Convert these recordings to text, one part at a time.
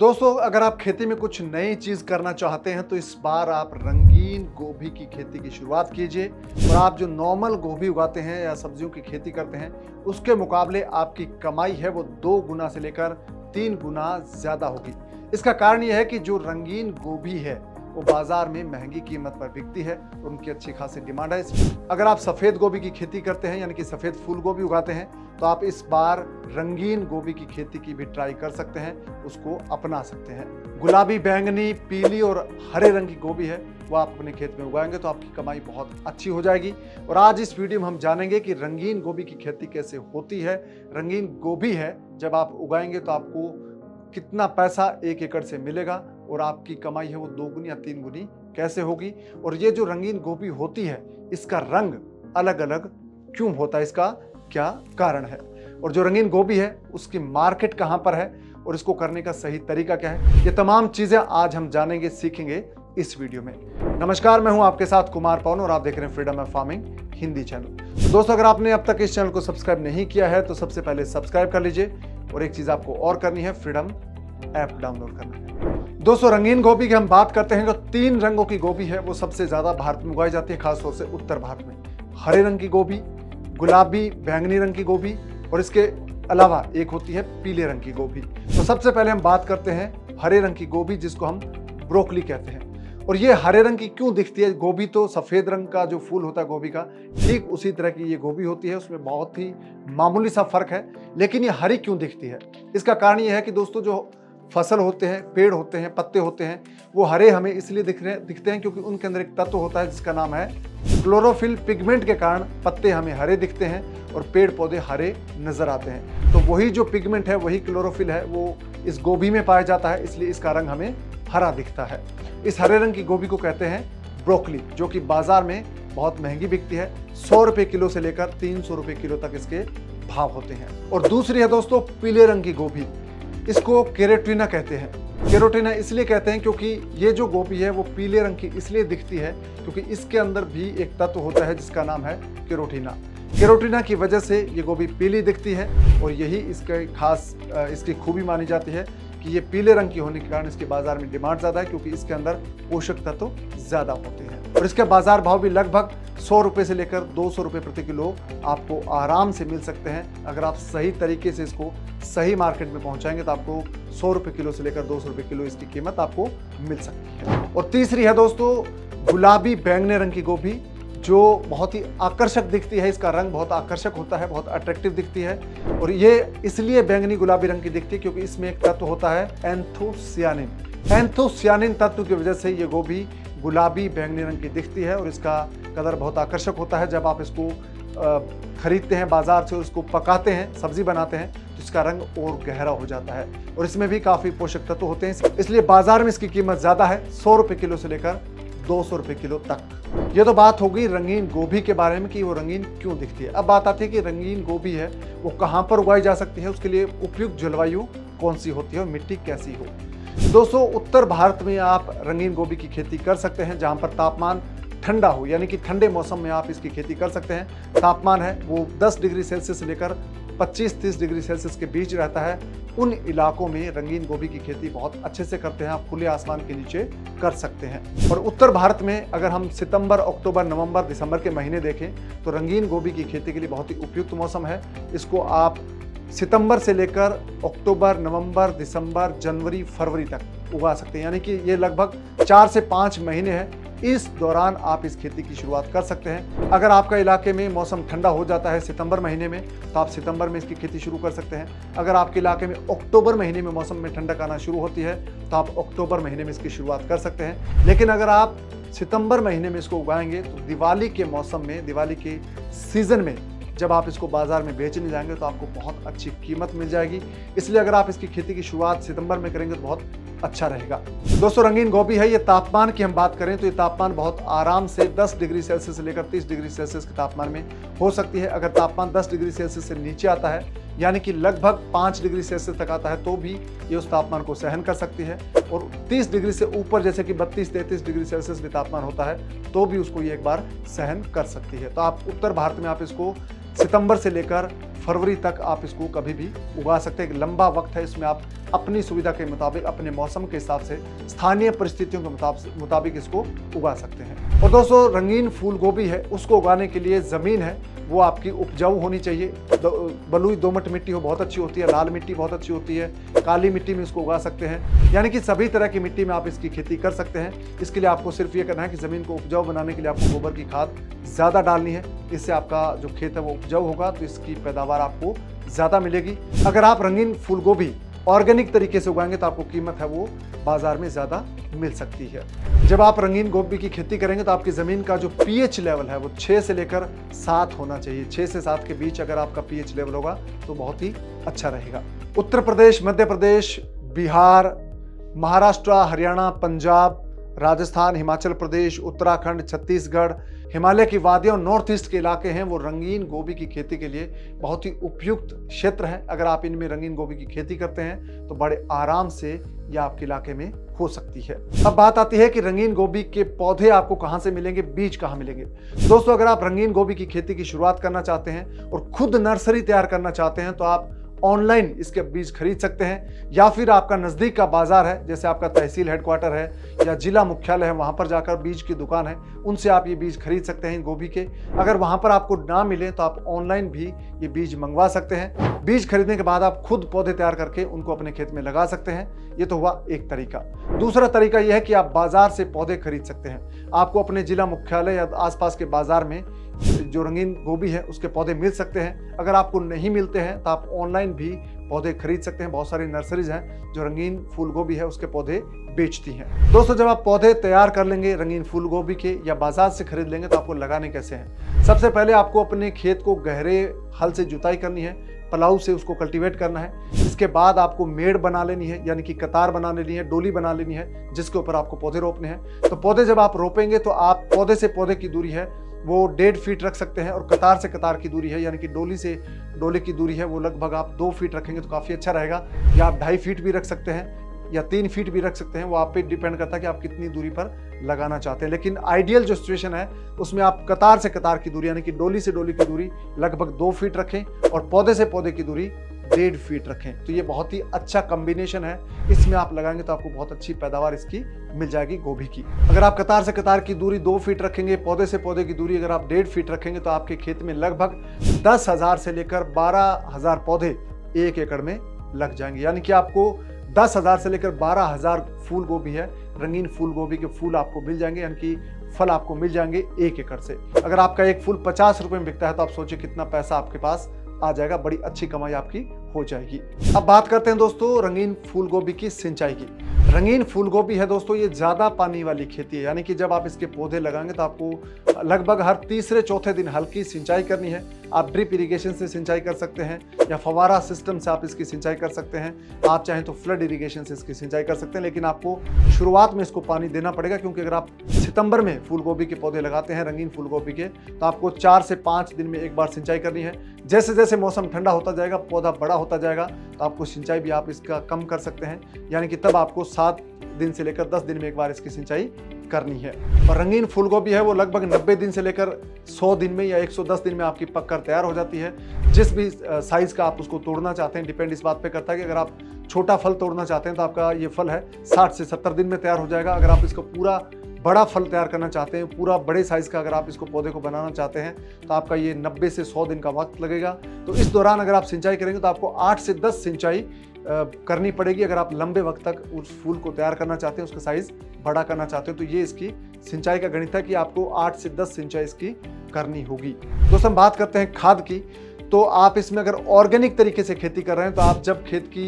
दोस्तों, अगर आप खेती में कुछ नई चीज़ करना चाहते हैं तो इस बार आप रंगीन गोभी की खेती की शुरुआत कीजिए और आप जो नॉर्मल गोभी उगाते हैं या सब्जियों की खेती करते हैं, उसके मुकाबले आपकी कमाई है वो दो गुना से लेकर तीन गुना ज़्यादा होगी। इसका कारण यह है कि जो रंगीन गोभी है वो बाज़ार में महँगी कीमत पर बिकती है और उनकी अच्छी खासी डिमांड है। अगर आप सफ़ेद गोभी की खेती करते हैं, यानी कि सफ़ेद फूल गोभी उगाते हैं तो आप इस बार रंगीन गोभी की खेती की भी ट्राई कर सकते हैं, उसको अपना सकते हैं। गुलाबी, बैंगनी, पीली और हरे रंग की गोभी है, वो आप अपने खेत में उगाएँगे तो आपकी कमाई बहुत अच्छी हो जाएगी। और आज इस वीडियो में हम जानेंगे कि रंगीन गोभी की खेती कैसे होती है। रंगीन गोभी है, जब आप उगाएँगे तो आपको कितना पैसा एक एकड़ से मिलेगा और आपकी कमाई है वो दो गुनी या तीन गुनी कैसे होगी? और ये जो रंगीन गोभी होती है, इसका रंग अलग अलग क्यों होता है? इसका क्या कारण है? और जो रंगीन गोभी है, उसकी मार्केट कहाँ पर है? और इसको करने का सही तरीका क्या है? ये तमाम चीज़ें आज हम जानेंगे, सीखेंगे इस वीडियो में। नमस्कार, मैं हूँ आपके साथ कुमार पवन और आप देख रहे हैं freedom of farming Hindi channel. तो दोस्तों, अगर आपने अब तक इस चैनल को सब्सक्राइब नहीं किया है तो सबसे पहले सब्सक्राइब कर लीजिए और एक चीज़ आपको और करनी है फ्रीडम ऐप डाउनलोड करना है। दोस्तों, रंगीन गोभी की हम बात करते हैं, जो तीन रंगों की गोभी है, वो सबसे ज़्यादा भारत में उगाई जाती है, खासतौर से उत्तर भारत में। हरे रंग की गोभी, गुलाबी, बैंगनी रंग की गोभी, और इसके अलावा एक होती है पीले रंग की गोभी। तो सबसे पहले हम बात करते हैं हरे रंग की गोभी, जिसको हम ब्रोकली कहते हैं। और ये हरे रंग की क्यों दिखती है? गोभी तो सफ़ेद रंग का जो फूल होता है गोभी का, ठीक उसी तरह की ये गोभी होती है, उसमें बहुत ही मामूली सा फ़र्क है, लेकिन ये हरी क्यों दिखती है? इसका कारण ये है कि दोस्तों, जो फ़सल होते हैं, पेड़ होते हैं, पत्ते होते हैं, वो हरे हमें इसलिए दिख रहे, दिखते हैं क्योंकि उनके अंदर एक तत्व होता है जिसका नाम है क्लोरोफिल पिगमेंट के कारण पत्ते हमें हरे दिखते हैं और पेड़ पौधे हरे नज़र आते हैं। तो वही जो पिगमेंट है, वही क्लोरोफिल है, वो इस गोभी में पाया जाता है, इसलिए इसका रंग हमें हरा दिखता है। इस हरे रंग की गोभी को कहते हैं ब्रोकली जो कि बाज़ार में बहुत महँगी बिकती है, सौ रुपये किलो से लेकर तीन सौ रुपये किलो तक इसके भाव होते हैं। और दूसरी है दोस्तों, पीले रंग की गोभी। इसको केरेटिना कहते हैं। केरोटिना इसलिए कहते हैं क्योंकि ये जो गोभी है, वो पीले रंग की इसलिए दिखती है क्योंकि इसके अंदर भी एक तत्व होता है जिसका नाम है केरोटिना। केरोटिना की वजह से ये गोभी पीली दिखती है और यही इसके खास इसकी खूबी मानी जाती है कि ये पीले रंग की होने के कारण इसके बाज़ार में डिमांड ज़्यादा है क्योंकि इसके अंदर पोषक तत्व ज़्यादा होते हैं। और इसके बाज़ार भाव भी लगभग सौ रुपये से लेकर दो सौ रुपये प्रति किलो आपको आराम से मिल सकते हैं। अगर आप सही तरीके से इसको सही मार्केट में पहुंचाएँगे तो आपको सौ रुपये किलो से लेकर दो सौ रुपये किलो इसकी कीमत आपको मिल सकती है। और तीसरी है दोस्तों, गुलाबी बैंगने रंग की गोभी, जो बहुत ही आकर्षक दिखती है। इसका रंग बहुत आकर्षक होता है, बहुत अट्रैक्टिव दिखती है। और ये इसलिए बैंगनी गुलाबी रंग की दिखती है क्योंकि इसमें एक तत्व होता है, एंथोसियानिन। एंथोसियानिन तत्व की वजह से ये गोभी गुलाबी बैंगनी रंग की दिखती है और इसका कलर बहुत आकर्षक होता है। जब आप इसको खरीदते हैं बाज़ार से उसको पकाते हैं, सब्ज़ी बनाते हैं तो इसका रंग और गहरा हो जाता है और इसमें भी काफ़ी पोषक तत्व होते हैं। इसलिए बाज़ार में इसकी कीमत ज़्यादा है, सौ रुपये किलो से लेकर दो सौ रुपये किलो तक। ये तो बात होगी रंगीन गोभी के बारे में कि वो रंगीन क्यों दिखती है। अब बात आती है कि रंगीन गोभी है, वो कहाँ पर उगाई जा सकती है, उसके लिए उपयुक्त जलवायु कौन सी होती है और मिट्टी कैसी हो। दोस्तों, उत्तर भारत में आप रंगीन गोभी की खेती कर सकते हैं, जहाँ पर तापमान ठंडा हो, यानी कि ठंडे मौसम में आप इसकी खेती कर सकते हैं। तापमान है, वो 10 डिग्री सेल्सियस से लेकर 25-30 डिग्री सेल्सियस के बीच रहता है। उन इलाकों में रंगीन गोभी की खेती बहुत अच्छे से करते हैं, आप खुले आसमान के नीचे कर सकते हैं। और उत्तर भारत में अगर हम सितंबर, अक्टूबर, नवंबर, दिसंबर के महीने देखें तो रंगीन गोभी की खेती के लिए बहुत ही उपयुक्त मौसम है। इसको आप सितंबर से लेकर अक्टूबर, नवंबर, दिसंबर, जनवरी, फरवरी तक उगा सकते हैं। यानी कि ये लगभग चार से पाँच महीने हैं। इस दौरान आप इस खेती की शुरुआत कर सकते हैं। अगर आपका इलाके में मौसम ठंडा हो जाता है सितंबर महीने में तो आप सितंबर में इसकी खेती शुरू कर सकते हैं। अगर आपके इलाके में अक्टूबर महीने में मौसम में ठंडक आना शुरू होती है तो आप अक्टूबर महीने में इसकी शुरुआत कर सकते हैं। लेकिन अगर आप सितंबर महीने में इसको उगाएँगे तो दिवाली के मौसम में, दिवाली के सीज़न में जब आप इसको बाज़ार में बेचने जाएँगे तो आपको बहुत अच्छी कीमत मिल जाएगी। इसलिए अगर आप इसकी खेती की शुरुआत सितंबर में करेंगे तो बहुत अच्छा रहेगा। दोस्तों, रंगीन गोभी है, ये तापमान की हम बात करें तो ये तापमान बहुत आराम से 10 डिग्री सेल्सियस से लेकर 30 डिग्री सेल्सियस के तापमान में हो सकती है। अगर तापमान 10 डिग्री सेल्सियस से नीचे आता है, यानी कि लगभग 5 डिग्री सेल्सियस तक आता है तो भी ये उस तापमान को सहन कर सकती है। और 30 डिग्री से ऊपर, जैसे कि 32 33 डिग्री सेल्सियस भी तापमान होता है तो भी उसको ये एक बार सहन कर सकती है। तो आप उत्तर भारत में आप इसको सितंबर से लेकर फरवरी तक आप इसको कभी भी उगा सकते हैं। एक लंबा वक्त है इसमें आप अपनी सुविधा के मुताबिक, अपने मौसम के हिसाब से, स्थानीय परिस्थितियों के मुताबिक इसको उगा सकते हैं। और दोस्तों, रंगीन फूल गोभी है, उसको उगाने के लिए ज़मीन है। वो आपकी उपजाऊ होनी चाहिए। बलुई दोमट मिट्टी हो, बहुत अच्छी होती है, लाल मिट्टी बहुत अच्छी होती है, काली मिट्टी में इसको उगा सकते हैं। यानी कि सभी तरह की मिट्टी में आप इसकी खेती कर सकते हैं। इसके लिए आपको सिर्फ़ ये करना है कि ज़मीन को उपजाऊ बनाने के लिए आपको गोबर की खाद ज़्यादा डालनी है। इससे आपका जो खेत है वो उपजाऊ होगा तो इसकी पैदावार आपको ज़्यादा मिलेगी। अगर आप रंगीन फूल गोभी ऑर्गेनिक तरीके से उगाएँगे तो आपको कीमत है वो बाज़ार में ज़्यादा मिल सकती है। जब आप रंगीन गोभी की खेती करेंगे तो आपकी ज़मीन का जो पीएच लेवल है वो छः से लेकर सात होना चाहिए। छः से सात के बीच अगर आपका पीएच लेवल होगा तो बहुत ही अच्छा रहेगा। उत्तर प्रदेश, मध्य प्रदेश, बिहार, महाराष्ट्र, हरियाणा, पंजाब राजस्थान, हिमाचल प्रदेश, उत्तराखंड, छत्तीसगढ़, हिमालय की वादियों नॉर्थ ईस्ट के इलाके हैं, वो रंगीन गोभी की खेती के लिए बहुत ही उपयुक्त क्षेत्र है। अगर आप इनमें रंगीन गोभी की खेती करते हैं तो बड़े आराम से यह आपके इलाके में हो सकती है। अब बात आती है कि रंगीन गोभी के पौधे आपको कहाँ से मिलेंगे, बीज कहाँ मिलेंगे। दोस्तों, अगर आप रंगीन गोभी की खेती की शुरुआत करना चाहते हैं और खुद नर्सरी तैयार करना चाहते हैं तो आप ऑनलाइन इसके बीज खरीद सकते हैं, या फिर आपका नज़दीक का बाज़ार है, जैसे आपका तहसील हेडक्वार्टर है, या जिला मुख्यालय है, वहाँ पर जाकर बीज की दुकान है, उनसे आप ये बीज खरीद सकते हैं गोभी के। अगर वहाँ पर आपको ना मिले तो आप ऑनलाइन भी ये बीज मंगवा सकते हैं। बीज खरीदने के बाद आप खुद पौधे तैयार करके उनको अपने खेत में लगा सकते हैं। ये तो हुआ एक तरीका। दूसरा तरीका यह है कि आप बाज़ार से पौधे खरीद सकते हैं। आपको अपने जिला मुख्यालय या आसपास के बाज़ार में जो रंगीन गोभी है, उसके पौधे मिल सकते हैं। अगर आपको नहीं मिलते हैं तो आप ऑनलाइन भी पौधे खरीद सकते हैं। बहुत सारी नर्सरीज हैं जो रंगीन फूल गोभी है, उसके पौधे बेचती हैं। दोस्तों, जब आप पौधे तैयार कर लेंगे, रंगीन फूल गोभी के, या बाज़ार से खरीद लेंगे तो आपको लगाने कैसे हैं? सबसे पहले आपको अपने खेत को गहरे हल से जुताई करनी है, पलाऊ से उसको कल्टीवेट करना है। इसके बाद आपको मेड़ बना लेनी है, यानी कि कतार बना लेनी है, डोली बना लेनी है, जिसके ऊपर आपको पौधे रोपने हैं। तो पौधे जब आप रोपेंगे तो आप पौधे से पौधे की दूरी है वो डेढ़ फीट रख सकते हैं और कतार से कतार की दूरी है, यानी कि डोली से डोले की दूरी है, वो लगभग आप दो फीट रखेंगे तो काफ़ी अच्छा रहेगा। या आप ढाई फीट भी रख सकते हैं, या तीन फीट भी रख सकते हैं, वो आप पे डिपेंड करता है कि आप कितनी दूरी पर लगाना चाहते हैं। लेकिन आइडियल जो सिचुएशन है, उसमें आप कतार से कतार की दूरी, यानी कि डोली से डोली की दूरी लगभग दो फीट रखें और पौधे से पौधे की दूरी डेढ़ फीट रखें। तो ये बहुत ही अच्छा कॉम्बिनेशन है। इसमें आप लगाएँगे तो आपको बहुत अच्छी पैदावार इसकी मिल जाएगी गोभी की। अगर आप कतार से कतार की दूरी दो फीट रखेंगे, पौधे से पौधे की दूरी अगर आप डेढ़ फीट रखेंगे तो आपके खेत में लगभग दस हज़ार से लेकर बारह हज़ार पौधे एक एकड़ में लग जाएँगे। यानी कि आपको दस हज़ार से लेकर बारह हज़ार फूल गोभी है। रंगीन फूल गोभी के फूल आपको मिल जाएँगे, यानी कि फल आपको मिल जाएँगे एक एकड़ से। अगर आपका एक फूल पचास रुपए में बिकता है तो आप सोचिए कितना पैसा आपके पास आ जाएगा। बड़ी अच्छी कमाई आपकी हो जाएगी। अब बात करते हैं दोस्तों रंगीन फूल गोभी की सिंचाई की। रंगीन फूल गोभी है दोस्तों, ये ज़्यादा पानी वाली खेती है, यानी कि जब आप इसके पौधे लगाएँगे तो आपको लगभग हर तीसरे चौथे दिन हल्की सिंचाई करनी है। आप ड्रिप इरिगेशन से सिंचाई कर सकते हैं या फवारा सिस्टम से आप इसकी सिंचाई कर सकते हैं। आप चाहें तो फ्लड इरिगेशन से इसकी सिंचाई कर सकते हैं, लेकिन आपको शुरुआत में इसको पानी देना पड़ेगा, क्योंकि अगर आप सितंबर में फूल गोभी के पौधे लगाते हैं, रंगीन फूल गोभी के तो आपको चार से पाँच दिन में एक बार सिंचाई करनी है। जैसे जैसे मौसम ठंडा होता जाएगा, पौधा बड़ा होता जाएगा तो आपको सिंचाई भी आप इसका कम कर सकते हैं। यानी कि तब आपको सात दिन से लेकर दस दिन में एक बार इसकी सिंचाई करनी है। और रंगीन फूल गोभी है, वो लगभग 90 दिन से लेकर 100 दिन में या 110 दिन में आपकी पककर तैयार हो जाती है। जिस भी साइज़ का आप उसको तोड़ना चाहते हैं डिपेंड इस बात पे करता है कि अगर आप छोटा फल तोड़ना चाहते हैं तो आपका ये फल है 60 से 70 दिन में तैयार हो जाएगा। अगर आप इसको पूरा बड़ा फल तैयार करना चाहते हैं, पूरा बड़े साइज़ का अगर आप इसको पौधे को बनाना चाहते हैं तो आपका ये 90 से 100 दिन का वक्त लगेगा। तो इस दौरान अगर आप सिंचाई करेंगे तो आपको 8 से 10 सिंचाई करनी पड़ेगी। अगर आप लंबे वक्त तक उस फूल को तैयार करना चाहते हैं, उसका साइज़ बड़ा करना चाहते हो तो ये इसकी सिंचाई का गणित है कि आपको आठ से दस सिंचाई इसकी करनी होगी। दोस्तों, हम बात करते हैं खाद की। तो आप इसमें अगर ऑर्गेनिक तरीके से खेती कर रहे हैं तो आप जब खेत की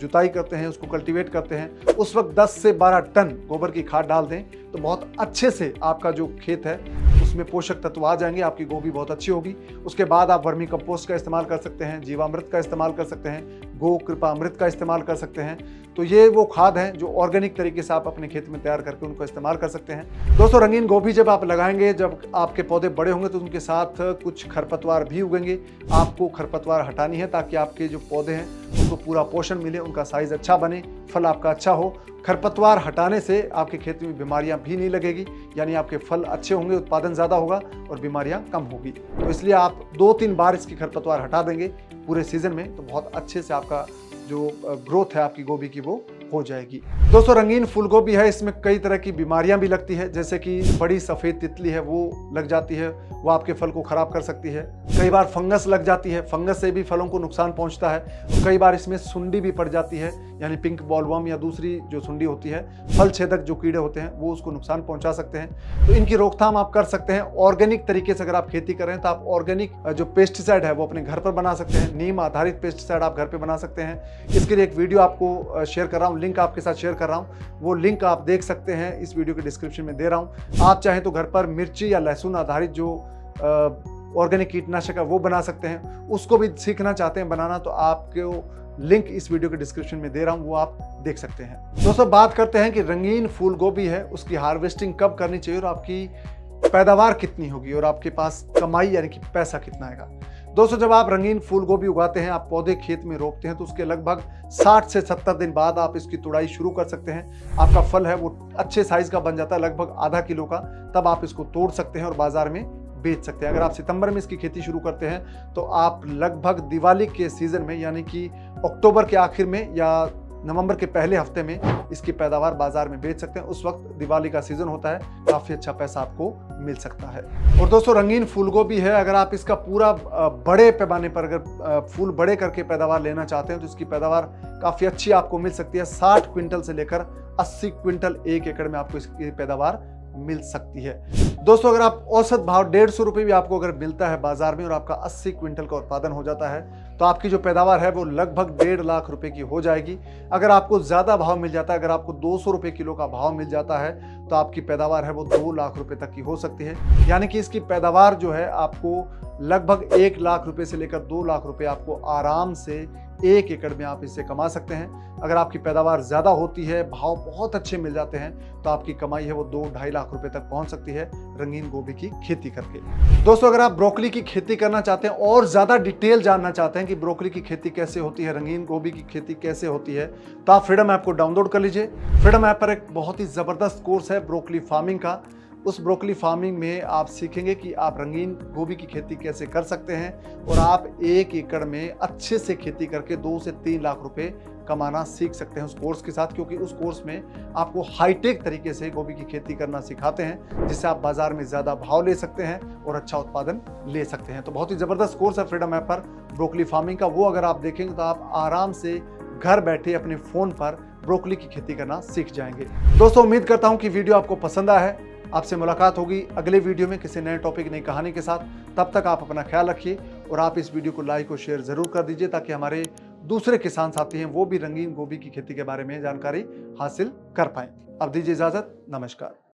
जुताई करते हैं, उसको कल्टीवेट करते हैं, उस वक्त 10 से 12 टन गोबर की खाद डाल दें तो बहुत अच्छे से आपका जो खेत है उसमें पोषक तत्व आ जाएँगे, आपकी गोभी बहुत अच्छी होगी। उसके बाद आप वर्मी कंपोस्ट का इस्तेमाल कर सकते हैं, जीवामृत का इस्तेमाल कर सकते हैं, गो कृपा अमृत का इस्तेमाल कर सकते हैं। तो ये वो खाद हैं जो ऑर्गेनिक तरीके से आप अपने खेत में तैयार करके उनको इस्तेमाल कर सकते हैं। दोस्तों, रंगीन गोभी जब आप लगाएँगे, जब आपके पौधे बड़े होंगे तो उनके साथ कुछ खरपतवार भी उगेंगे। आपको खरपतवार हटानी है ताकि आपके जो पौधे हैं उनको पूरा पोषण मिले, उनका साइज़ अच्छा बने, फल आपका अच्छा हो। खरपतवार हटाने से आपके खेती में बीमारियाँ भी नहीं लगेगी, यानी आपके फल अच्छे होंगे, उत्पादन ज़्यादा होगा और बीमारियाँ कम होगी। तो इसलिए आप दो तीन बार इसकी खरपतवार हटा देंगे पूरे सीज़न में तो बहुत अच्छे से आपका जो ग्रोथ है आपकी गोभी की, वो हो जाएगी। दोस्तों, रंगीन फूल गोभी है, इसमें कई तरह की बीमारियाँ भी लगती है, जैसे कि बड़ी सफ़ेद तितली है, वो लग जाती है। वो आपके फल को ख़राब कर सकती है। कई बार फंगस लग जाती है, फंगस से भी फलों को नुकसान पहुँचता है। और कई बार इसमें सुंडी भी पड़ जाती है, यानी पिंक बॉलवम या दूसरी जो सुंडी होती है फल छेदक जो कीड़े होते हैं, वो उसको नुकसान पहुँचा सकते हैं। तो इनकी रोकथाम आप कर सकते हैं, ऑर्गेनिक तरीके से अगर आप खेती करें तो आप ऑर्गेनिक जो पेस्टिसाइड है, वो अपने घर पर बना सकते हैं। नीम आधारित पेस्टिसाइड आप घर पर बना सकते हैं। इसके लिए एक वीडियो आपको शेयर कर रहा हूँ, लिंक आपके साथ शेयर कर रहा हूँ। वो लिंक आप देख सकते हैं, इस वीडियो के डिस्क्रिप्शन में दे रहा हूँ। आप चाहें तो घर पर मिर्ची या लहसुन आधारित जो ऑर्गेनिक कीटनाशक है, वो बना सकते हैं। उसको भी सीखना चाहते हैं, बनाना तो आपको लिंक इस वीडियो के डिस्क्रिप्शन में दे रहा हूँ, वो आप देख सकते हैं। दोस्तों, बात करते हैं कि रंगीन फूल गोभी है, उसकी हार्वेस्टिंग कब करनी चाहिए और आपकी पैदावार कितनी होगी और आपके पास कमाई यानी कि पैसा कितना आएगा। दोस्तों, जब आप रंगीन फूल गोभी उगाते हैं, आप पौधे खेत में रोपते हैं तो उसके लगभग 60 से 70 दिन बाद आप इसकी तुड़ाई शुरू कर सकते हैं। आपका फल है, वो अच्छे साइज़ का बन जाता है, लगभग आधा किलो का, तब आप इसको तोड़ सकते हैं और बाज़ार में बेच सकते हैं। अगर आप सितंबर में इसकी खेती शुरू करते हैं तो आप लगभग दिवाली के सीज़न में, यानी कि अक्टूबर के आखिर में या नवंबर के पहले हफ़्ते में इसकी पैदावार बाज़ार में बेच सकते हैं। उस वक्त दिवाली का सीज़न होता है, काफ़ी अच्छा पैसा आपको मिल सकता है। और दोस्तों, रंगीन फूलगोभी है। अगर आप इसका पूरा बड़े पैमाने पर अगर फूल बड़े करके पैदावार लेना चाहते हैं तो इसकी पैदावार काफ़ी अच्छी आपको मिल सकती है। साठ क्विंटल से लेकर अस्सी क्विंटल एक एकड़ में आपको इसकी पैदावार मिल सकती है। दोस्तों, अगर आप औसत भाव डेढ़ सौ रुपये भी आपको अगर मिलता है बाज़ार में और आपका अस्सी क्विंटल का उत्पादन हो जाता है तो आपकी जो पैदावार है वो लगभग डेढ़ लाख रुपए की हो जाएगी। अगर आपको ज़्यादा भाव मिल जाता है, अगर आपको दो सौ रुपये किलो का भाव मिल जाता है तो आपकी पैदावार है वो दो लाख रुपए तक की हो सकती है। यानी कि इसकी पैदावार जो है आपको लगभग एक लाख रुपए से लेकर दो लाख रुपए आपको आराम से एक एकड़ में आप इससे कमा सकते हैं। अगर आपकी पैदावार ज़्यादा होती है, भाव बहुत अच्छे मिल जाते हैं तो आपकी कमाई है वो दो ढाई लाख रुपए तक पहुँच सकती है रंगीन गोभी की खेती करके। दोस्तों, अगर आप ब्रोकली की खेती करना चाहते हैं और ज़्यादा डिटेल जानना चाहते हैं कि ब्रोकली की खेती कैसे होती है, रंगीन गोभी की खेती कैसे होती है तो आप फ्रीडम ऐप को डाउनलोड कर लीजिए। फ्रीडम ऐप पर एक बहुत ही ज़बरदस्त कोर्स है ब्रोकली फ़ार्मिंग का। उस ब्रोकली फ़ार्मिंग में आप सीखेंगे कि आप रंगीन गोभी की खेती कैसे कर सकते हैं और आप एक एकड़ में अच्छे से खेती करके दो से तीन लाख रुपए कमाना सीख सकते हैं उस कोर्स के साथ, क्योंकि उस कोर्स में आपको हाईटेक तरीके से गोभी की खेती करना सिखाते हैं, जिससे आप बाज़ार में ज़्यादा भाव ले सकते हैं और अच्छा उत्पादन ले सकते हैं। तो बहुत ही ज़बरदस्त कोर्स है फ्रीडम ऐप पर ब्रोकली फ़ार्मिंग का। वो अगर आप देखेंगे तो आप आराम से घर बैठे अपने फ़ोन पर ब्रोकली की खेती करना सीख जाएँगे। दोस्तों, उम्मीद करता हूँ कि वीडियो आपको पसंद आया है। आपसे मुलाकात होगी अगले वीडियो में किसी नए टॉपिक, नई कहानी के साथ। तब तक आप अपना ख्याल रखिए और आप इस वीडियो को लाइक और शेयर ज़रूर कर दीजिए ताकि हमारे दूसरे किसान साथी हैं, वो भी रंगीन गोभी की खेती के बारे में जानकारी हासिल कर पाए। अब दीजिए इजाज़त, नमस्कार।